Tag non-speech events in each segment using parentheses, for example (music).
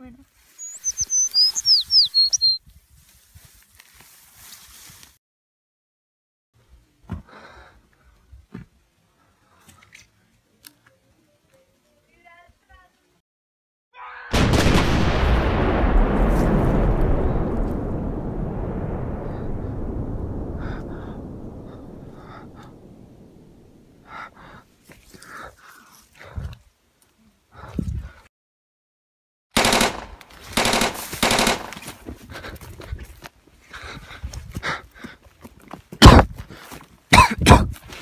Bueno.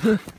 Huh? (laughs)